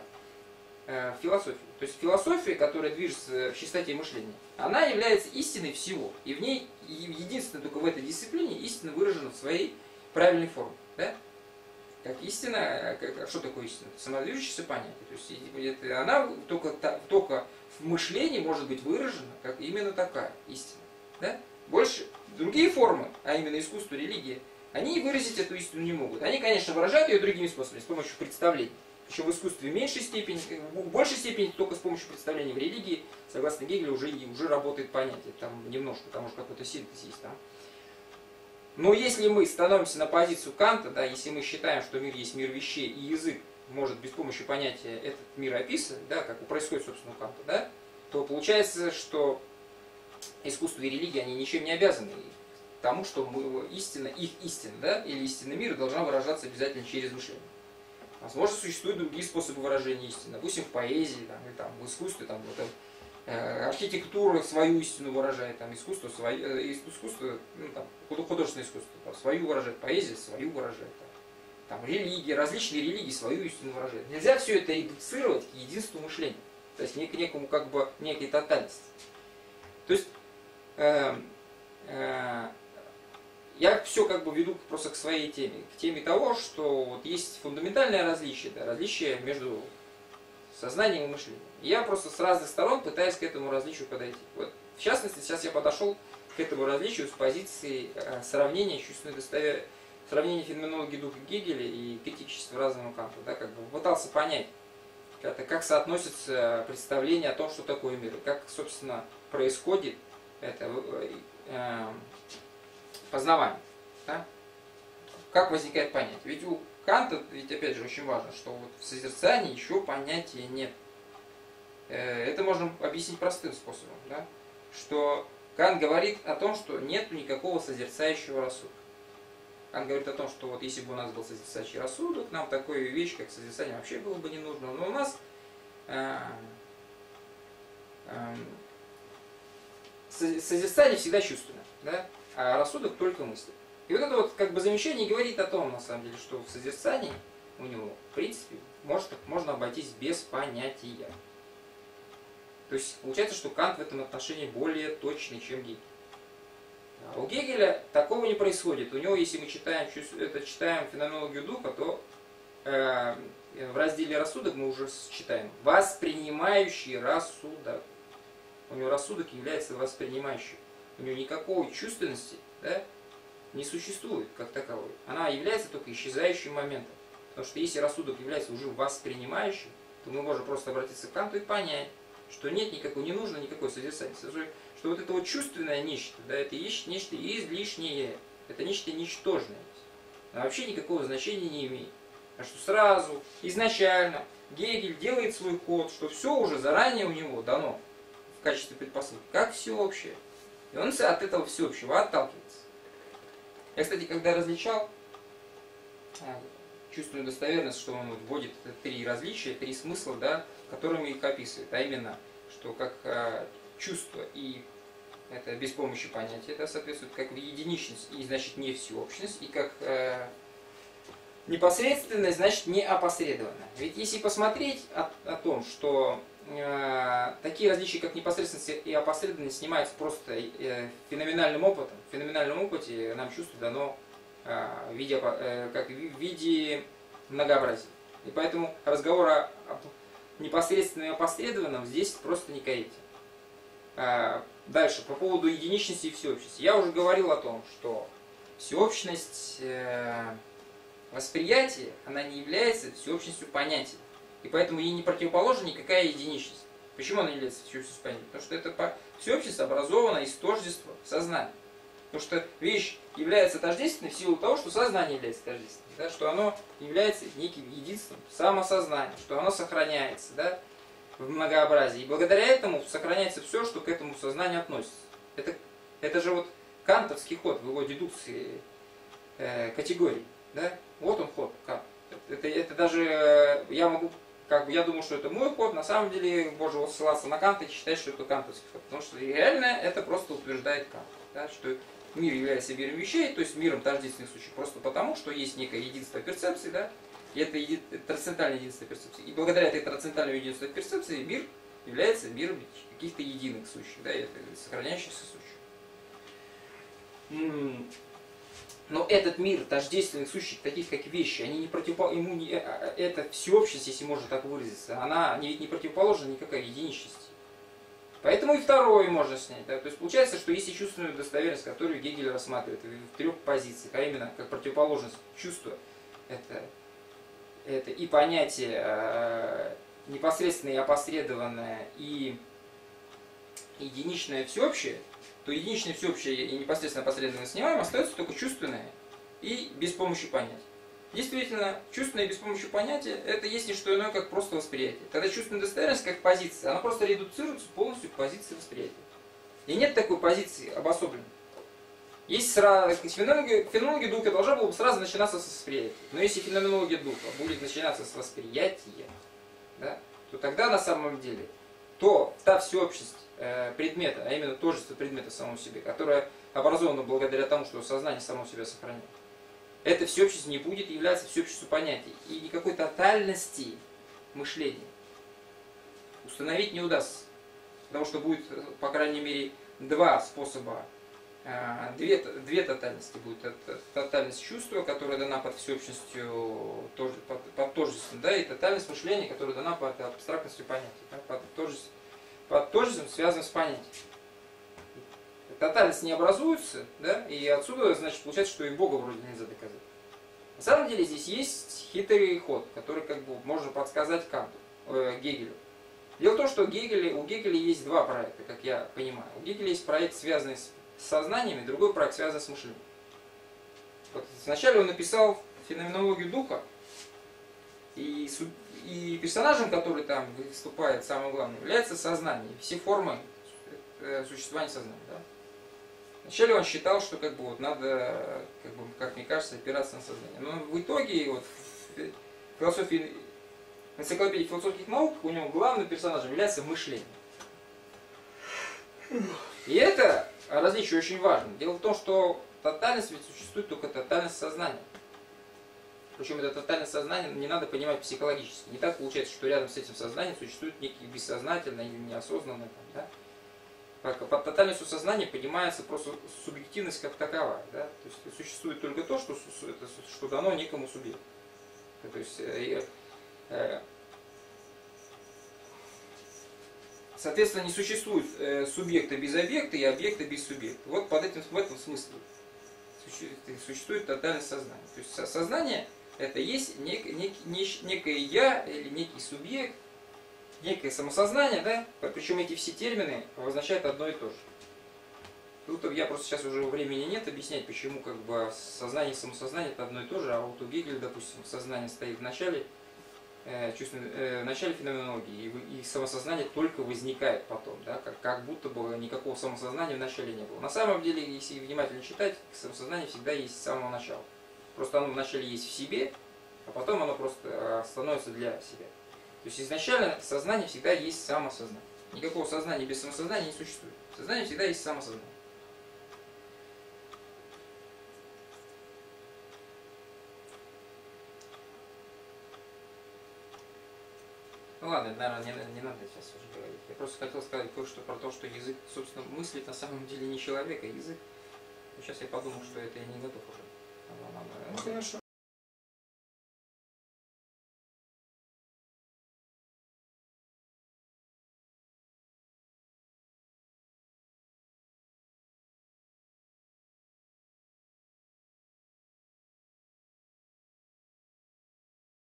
э, в философии. То есть философия, которая движется в чистоте мышления, она является истиной всего. И в ней, единственное только в этой дисциплине, истина выражена в своей правильной форме. Да? Как истина, а как, а что такое истина? Самодвижущееся понятие. То есть это, она только, только в мышлении может быть выражена как именно такая истина. Да? Больше другие формы, а именно искусство, религия, они выразить эту истину не могут. Они, конечно, выражают ее другими способами, с помощью представлений. Причем в искусстве в меньшей степени, в большей степени только с помощью представлений в религии, согласно Гегелю, уже, уже работает понятие. Там немножко, потому что какой-то синтез есть там. Но если мы становимся на позицию Канта, да, если мы считаем, что мир есть мир вещей, и язык может без помощи понятия этот мир описывать, да, как происходит, собственно, у Канта, да, то получается, что искусство и религия, они ничем не обязаны тому, что мы, истина, их истина, да, или истинный мир должна выражаться обязательно через мышление. Возможно, существуют другие способы выражения истины, допустим, в поэзии, там, или там, в искусстве, там, вот, э, архитектура свою истину выражает, там, искусство, свое, э, искусство ну, там, художественное искусство, там, свою выражает, поэзия свою выражает, там, там, религии, различные религии свою истину выражают. Нельзя все это редуцировать к единству мышления, то есть не к некому, как бы, некой тотальности. То есть, э, э, я все как бы веду просто к своей теме, к теме того, что вот есть фундаментальное различие, да, различие между сознанием и мышлением. Я просто с разных сторон пытаюсь к этому различию подойти. Вот, в частности, сейчас я подошел к этому различию с позиции э, сравнения чувственной достоверности, сравнения феноменологии духа Гегеля и критичества разного Канта. Да, как бы пытался понять, это, как соотносится представление о том, что такое мир, как, собственно, происходит это э, э, познавание. Да? Как возникает понятие? Ведь у Канта, ведь опять же очень важно, что вот в созерцании еще понятия нет. Э, это можно объяснить простым способом, да? что Кант говорит о том, что нет никакого созерцающего рассудка. Кант говорит о том, что вот если бы у нас был созерцающий рассудок, нам такую вещь, как созерцание, вообще было бы не нужно. Но у нас э, э, созерцание всегда чувственно, да? а рассудок только мысли. И вот это вот как бы замечание говорит о том, на самом деле, что в созерцании у него, в принципе, может, можно обойтись без понятия. То есть получается, что Кант в этом отношении более точный, чем Гегель. А у Гегеля такого не происходит. У него, если мы читаем, это, читаем феноменологию духа, то э, в разделе рассудок мы уже читаем воспринимающий рассудок. У него рассудок является воспринимающим. У него никакой чувственности да, не существует как таковой. Она является только исчезающим моментом. Потому что если рассудок является уже воспринимающим, то мы можем просто обратиться к Канту и понять, что нет никакой, не нужно никакой созерцания. Что вот это вот чувственное нечто, да, это есть нечто излишнее, это нечто ничтожное. А вообще никакого значения не имеет. А что сразу, изначально, Гегель делает свой ход, что все уже заранее у него дано в качестве предпосылки, как всеобщее. И он от этого всеобщего отталкивается. Я, кстати, когда различал а, чувственную достоверность, что он вводит три различия, три смысла, да, которыми их описывает. А именно, что как а, чувство и это без помощи понятия, это соответствует как в единичность, и значит не всеобщность, и как э, непосредственность, значит не опосредованно. Ведь если посмотреть о, о том, что э, такие различия, как непосредственность и опосредованность, снимаются просто э, феноменальным опытом. В феноменальном опыте нам чувство дано э, в виде, э, как в виде многообразия. И поэтому разговор о, о непосредственном и опосредованном здесь просто не корректен. Э, дальше, по поводу единичности и всеобщности. Я уже говорил о том, что всеобщность э, восприятия, она не является всеобщностью понятия. И поэтому ей не противоположна никакая единичность. Почему она является всеобщностью понятия? Потому что это всеобщность образована из тождества сознания. Потому что вещь является тождественной в силу того, что сознание является тождественным. Да, что оно является неким единством самосознания, что оно сохраняется да, в многообразии. И благодаря этому сохраняется все, что к этому сознанию относится. Это, это же вот кантовский ход в его дедукции э, категорий. Да? Вот он ход. Это, это даже э, я могу как бы я думаю, что это мой ход, на самом деле можно ссылаться на Канта и считать, что это кантовский ход. Потому что реально это просто утверждает Кант. Да, что мир является миром вещей, то есть миром тождественных случаев, просто потому, что есть некое единство перцепции, да, и это еди... трансцендентальное единство перцепции. И благодаря этой трансцендентальному единству перцепции мир является миром каких-то единых случаев, да, сохраняющихся случаев. Но этот мир тождественных сущих, таких как вещи, они не противопол... ему не... А, а, это всеобщность, если можно так выразиться, она не, не противоположна никакой единичности. Поэтому и второе можно снять. Да? То есть получается, что если чувственную достоверность, которую Гегель рассматривает в трех позициях, а именно как противоположность чувства, это, это и понятие э, непосредственное и опосредованное, и единичное всеобщее – то единичное всеобщее и непосредственно опосредованно снимаем, остается только чувственное и без помощи понятия. Действительно, чувственное без помощи понятия – это есть не что иное, как просто восприятие. Тогда чувственная достоверность как позиция, она просто редуцируется полностью к позиции восприятия. И нет такой позиции обособленной. Есть сразу, феноменология, феноменология духа должна была бы сразу начинаться с восприятия. Но если феноменология духа будет начинаться с восприятия, да, то тогда на самом деле то та всеобщность э, предмета, а именно тожество предмета самого себе, которое образовано благодаря тому, что сознание само себя сохраняет, эта всеобщность не будет являться всеобщностью понятий. И никакой тотальности мышления установить не удастся. Потому что будет, по крайней мере, два способа, э, две, две тотальности. Будет тотальность чувства, которая дана под всеобщностью, под, под тождеством, да, и тотальность мышления, которая дана под абстрактностью понятий, да, под, тождеством, под тождеством, связанным с понятием. Тотальность не образуется, да, и отсюда, значит, получается, что и Бога вроде нельзя доказать. На самом деле здесь есть хитрый ход, который как бы можно подсказать Канту, э, Гегелю. Дело в том, что Гегеле, у Гегеля есть два проекта, как я понимаю. У Гегеля есть проект, связанный с сознаниями, другой проект, связанный с мышлением. Вот вначале он написал феноменологию духа, и, и персонажем, который там выступает, самое главное, является сознание, все формы э, существования сознания. Да? Вначале он считал, что как бы вот надо, как, бы, как мне кажется, опираться на сознание. Но в итоге вот в философии в энциклопедии философских наук у него главным персонажем является мышление. И это различие очень важно. Дело в том, что тотальность ведь существует только тотальность сознания. Причем это тотальное сознание не надо понимать психологически. Не так получается, что рядом с этим сознанием существует некий бессознательное или неосознанное. Да? Под тотальностью сознания понимается просто субъективность как таковая. Да? То есть существует только то, что, что дано некому субъекту. То есть э, Э, соответственно, не существует э, субъекта без объекта и объекта без субъекта. Вот под этим, в этом смысле существует тотальное сознание. То есть сознание это есть нек, нек, нек, некое я или некий субъект, некое самосознание, да? Причем эти все термины обозначают одно и то же. Тут я просто сейчас уже времени нет объяснять, почему как бы сознание и самосознание это одно и то же, а вот у Гегеля, допустим, сознание стоит в начале, э, э, в начале феноменологии, и, и самосознание только возникает потом, да, как, как будто бы никакого самосознания в начале не было. На самом деле, если внимательно читать, самосознание всегда есть с самого начала. Просто оно вначале есть в себе, а потом оно просто э, становится для себя. То есть изначально сознание всегда есть самосознание. Никакого сознания без самосознания не существует. Сознание всегда есть самосознание. Ну ладно, наверное, не, не надо сейчас уже говорить. Я просто хотел сказать кое-что про то, что язык, собственно, мыслит на самом деле не человек, а язык. Сейчас я подумал, что это я не готов уже. Ну хорошо.